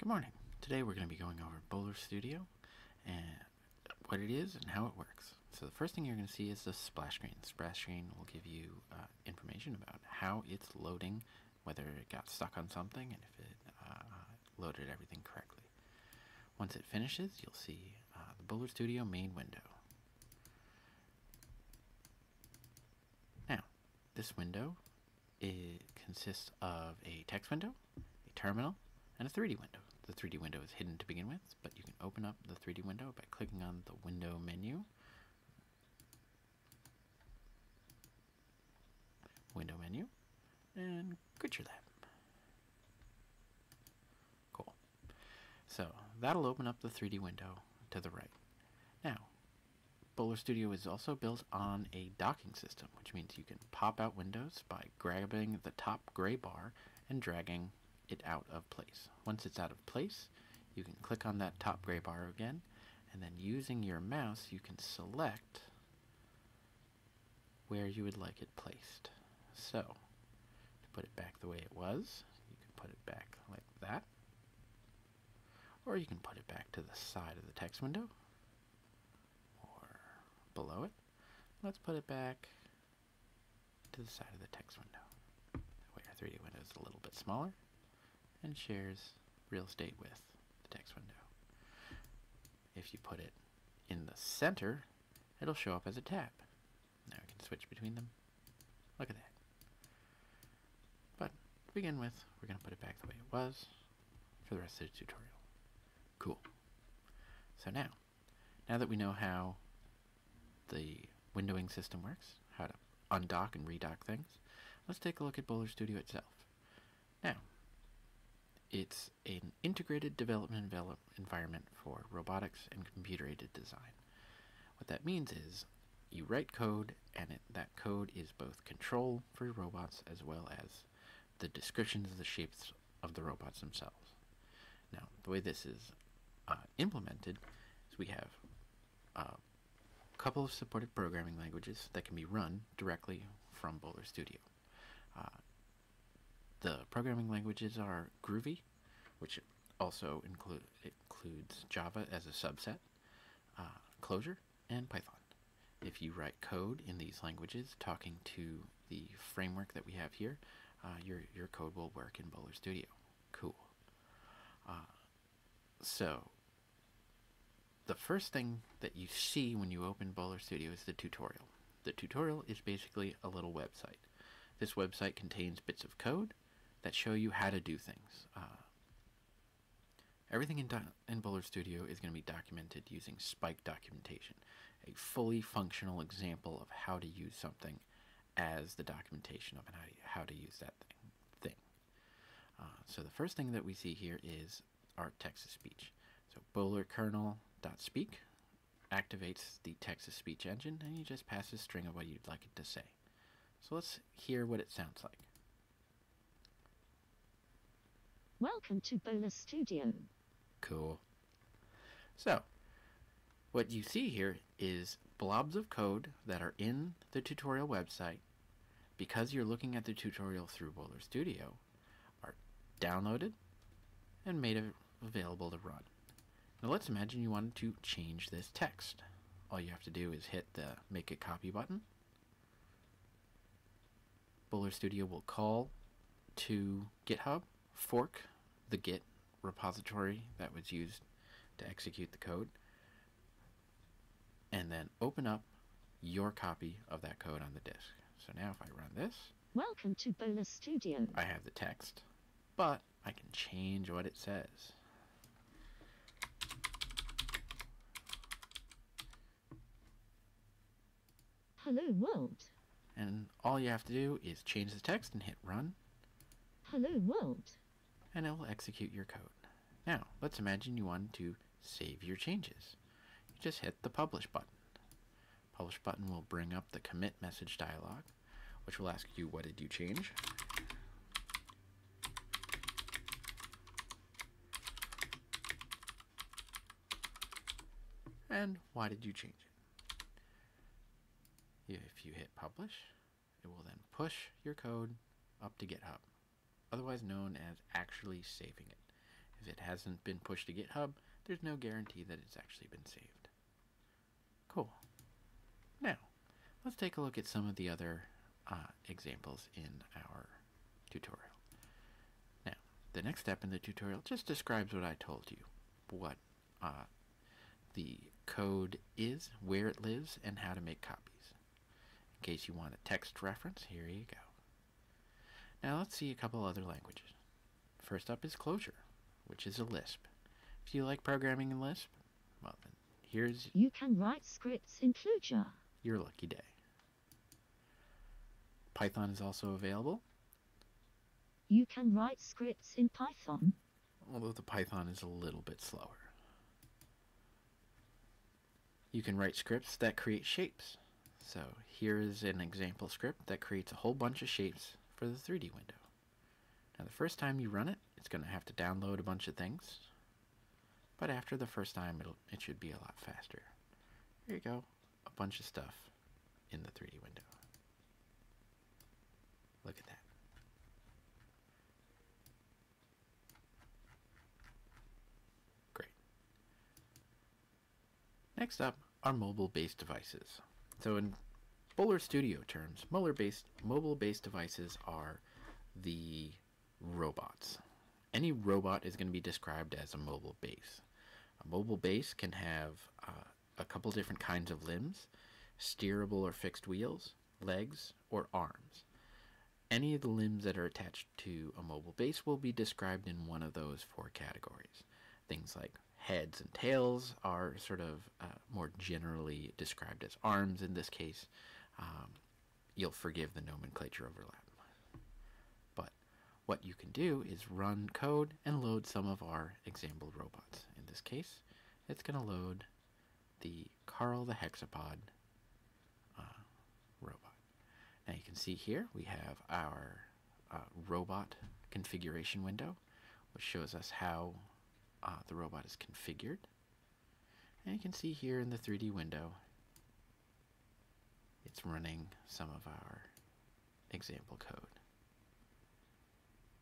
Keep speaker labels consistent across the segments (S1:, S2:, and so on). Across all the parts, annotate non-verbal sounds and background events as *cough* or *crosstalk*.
S1: Good morning. Today we're going to be going over Bowler Studio and what it is and how it works. So the first thing you're going to see is the splash screen. Splash screen will give you uh, information about how it's loading, whether it got stuck on something, and if it uh, loaded everything correctly. Once it finishes, you'll see uh, the Bowler Studio main window. Now, this window it consists of a text window, a terminal, and a 3D window. The 3D window is hidden to begin with, but you can open up the 3D window by clicking on the window menu. Window menu, and your lab. Cool. So that'll open up the 3D window to the right. Now, Bowler Studio is also built on a docking system, which means you can pop out windows by grabbing the top gray bar and dragging it out of place. Once it's out of place, you can click on that top gray bar again, and then using your mouse, you can select where you would like it placed. So, to put it back the way it was, you can put it back like that, or you can put it back to the side of the text window, or below it. Let's put it back to the side of the text window. That way our 3D window is a little bit smaller and shares real estate with the text window. If you put it in the center, it'll show up as a tab. Now we can switch between them. Look at that. But to begin with, we're going to put it back the way it was for the rest of the tutorial. Cool. So now, now that we know how the windowing system works, how to undock and redock things, let's take a look at Bowler Studio itself. Now, it's an integrated development environment for robotics and computer-aided design. What that means is you write code, and it, that code is both control for your robots as well as the descriptions of the shapes of the robots themselves. Now, the way this is uh, implemented is we have a couple of supported programming languages that can be run directly from Bowler Studio. Uh, the programming languages are Groovy, which also include, includes Java as a subset, uh, Clojure, and Python. If you write code in these languages talking to the framework that we have here, uh, your, your code will work in Bowler Studio. Cool. Uh, so, the first thing that you see when you open Bowler Studio is the tutorial. The tutorial is basically a little website. This website contains bits of code that show you how to do things. Uh, everything in, in Bowler Studio is going to be documented using Spike documentation, a fully functional example of how to use something as the documentation of how to, how to use that thing. thing. Uh, so the first thing that we see here is our text-to-speech. So Bowler kernel.speak activates the text-to-speech engine, and you just pass a string of what you'd like it to say. So let's hear what it sounds like.
S2: Welcome to Bowler Studio.
S1: Cool. So, what you see here is blobs of code that are in the tutorial website because you're looking at the tutorial through Bowler Studio are downloaded and made available to run. Now let's imagine you wanted to change this text. All you have to do is hit the make a copy button. Bowler Studio will call to GitHub fork the Git repository that was used to execute the code, and then open up your copy of that code on the disk. So now if I run this,
S2: Welcome to Bowler Studio.
S1: I have the text, but I can change what it says.
S2: Hello world.
S1: And all you have to do is change the text and hit run.
S2: Hello world
S1: and it will execute your code. Now, let's imagine you want to save your changes. You just hit the Publish button. Publish button will bring up the commit message dialog, which will ask you what did you change. And why did you change it? If you hit publish, it will then push your code up to GitHub otherwise known as actually saving it. If it hasn't been pushed to GitHub, there's no guarantee that it's actually been saved. Cool. Now, let's take a look at some of the other uh, examples in our tutorial. Now, the next step in the tutorial just describes what I told you, what uh, the code is, where it lives, and how to make copies. In case you want a text reference, here you go. Now let's see a couple other languages. First up is Clojure, which is a Lisp. If you like programming in Lisp, well then, here's
S2: You can write scripts in Clojure.
S1: your lucky day. Python is also available,
S2: You can write scripts in Python.
S1: although the Python is a little bit slower. You can write scripts that create shapes. So here is an example script that creates a whole bunch of shapes for the 3D window. Now the first time you run it, it's going to have to download a bunch of things. But after the first time, it'll, it should be a lot faster. Here you go, a bunch of stuff in the 3D window. Look at that. Great. Next up are mobile-based devices. So in Bowler Studio terms, mobile-based mobile-based devices are the robots. Any robot is going to be described as a mobile base. A mobile base can have uh, a couple different kinds of limbs, steerable or fixed wheels, legs, or arms. Any of the limbs that are attached to a mobile base will be described in one of those four categories. Things like heads and tails are sort of uh, more generally described as arms in this case. Um, you'll forgive the nomenclature overlap. But what you can do is run code and load some of our example robots. In this case, it's going to load the Carl the Hexapod uh, robot. Now you can see here we have our uh, robot configuration window, which shows us how uh, the robot is configured. And you can see here in the 3D window, it's running some of our example code.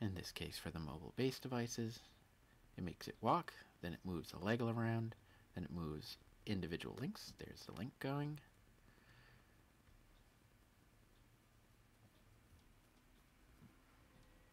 S1: In this case, for the mobile-based devices, it makes it walk, then it moves a leg around, then it moves individual links. There's the link going.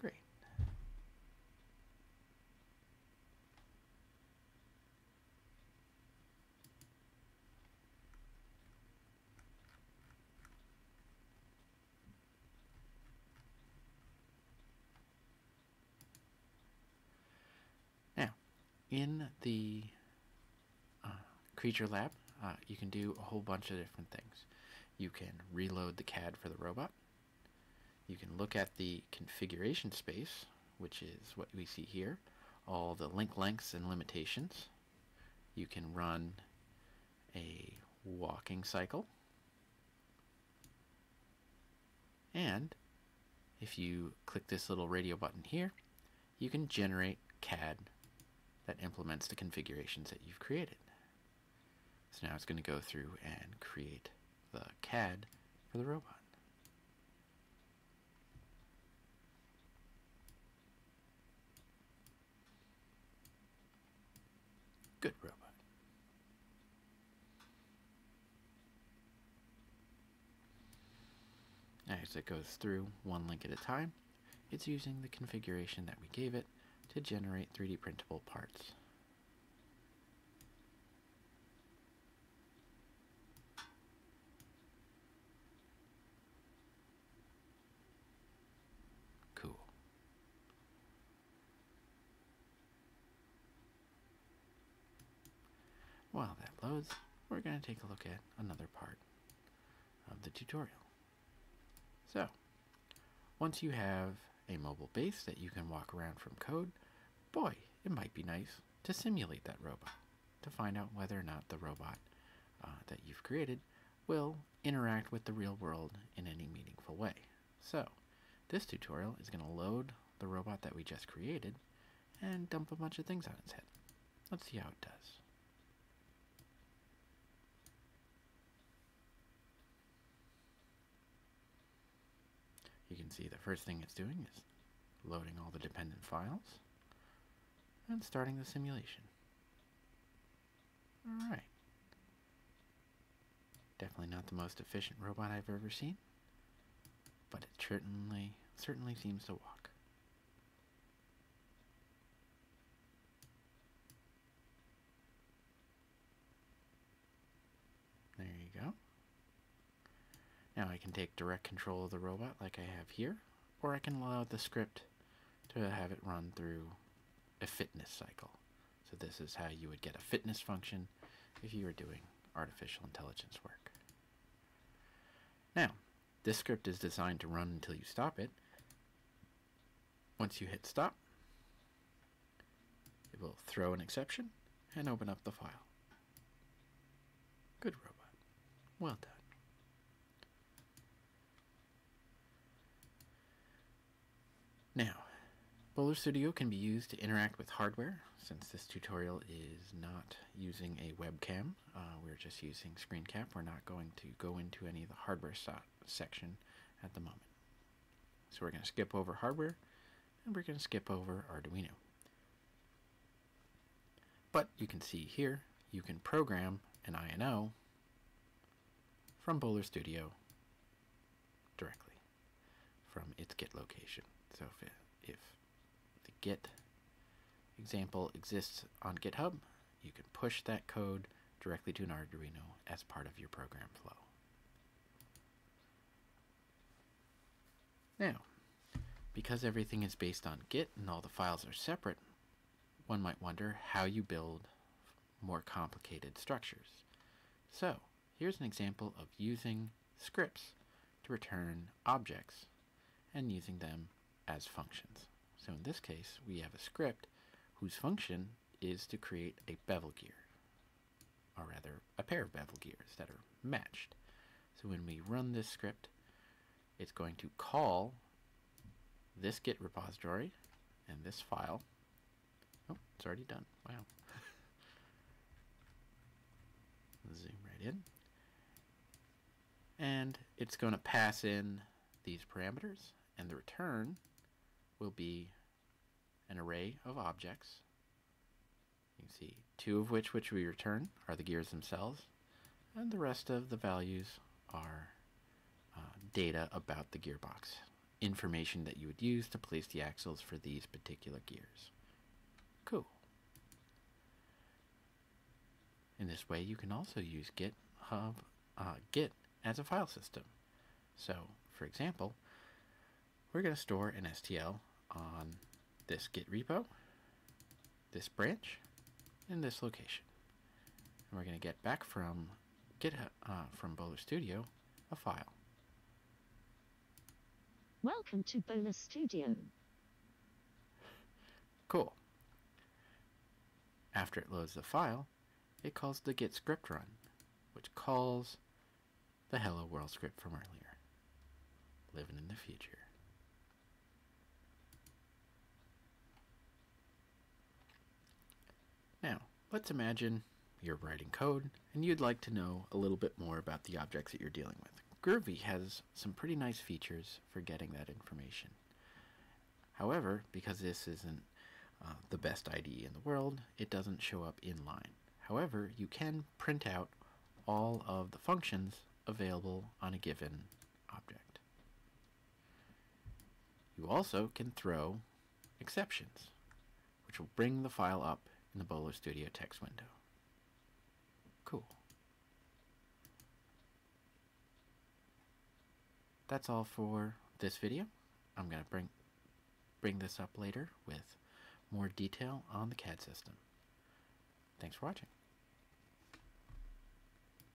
S1: Great. Now, in the uh, Creature Lab, uh, you can do a whole bunch of different things. You can reload the CAD for the robot. You can look at the configuration space, which is what we see here, all the link lengths and limitations. You can run a walking cycle. And if you click this little radio button here, you can generate CAD that implements the configurations that you've created. So now it's going to go through and create the CAD for the robot. Good robot. As it goes through one link at a time, it's using the configuration that we gave it to generate 3D printable parts. Cool. While that loads, we're going to take a look at another part of the tutorial. So, once you have a mobile base that you can walk around from code, boy, it might be nice to simulate that robot to find out whether or not the robot uh, that you've created will interact with the real world in any meaningful way. So, this tutorial is going to load the robot that we just created and dump a bunch of things on its head. Let's see how it does. Can see the first thing it's doing is loading all the dependent files. and starting the simulation. Alright. Definitely not the most efficient robot I've ever seen, but it certainly, certainly seems to walk. There you go. Now I can take direct control of the robot like I have here, or I can allow the script to have it run through a fitness cycle. So this is how you would get a fitness function if you were doing artificial intelligence work. Now, this script is designed to run until you stop it. Once you hit stop, it will throw an exception and open up the file. Good robot. Well done. Now, Bowler Studio can be used to interact with hardware. Since this tutorial is not using a webcam, uh, we're just using screen cap. We're not going to go into any of the hardware so section at the moment. So we're going to skip over hardware, and we're going to skip over Arduino. But you can see here, you can program an INO from Bowler Studio directly from its Git location. So if, if the Git example exists on GitHub, you can push that code directly to an Arduino as part of your program flow. Now, because everything is based on Git and all the files are separate, one might wonder how you build more complicated structures. So, here's an example of using scripts to return objects and using them as functions. So in this case, we have a script whose function is to create a bevel gear, or rather, a pair of bevel gears that are matched. So when we run this script, it's going to call this Git repository and this file. Oh, it's already done. Wow. *laughs* Zoom right in. And it's going to pass in these parameters, and the return will be an array of objects. You can see two of which which we return are the gears themselves, and the rest of the values are uh, data about the gearbox, information that you would use to place the axles for these particular gears. Cool. In this way, you can also use GitHub, uh, Git as a file system. So, for example, we're going to store an STL on this Git repo, this branch, and this location. And we're going to get back from GitHub, uh, from Bowler Studio, a file.
S2: Welcome to Bowler Studio.
S1: Cool. After it loads the file, it calls the git script run, which calls the hello world script from earlier. Living in the future. Now, let's imagine you're writing code and you'd like to know a little bit more about the objects that you're dealing with. Groovy has some pretty nice features for getting that information. However, because this isn't uh, the best IDE in the world, it doesn't show up inline. However, you can print out all of the functions available on a given object. You also can throw exceptions, which will bring the file up in the Bowler Studio text window. Cool. That's all for this video. I'm going to bring bring this up later with more detail on the CAD system. Thanks for watching.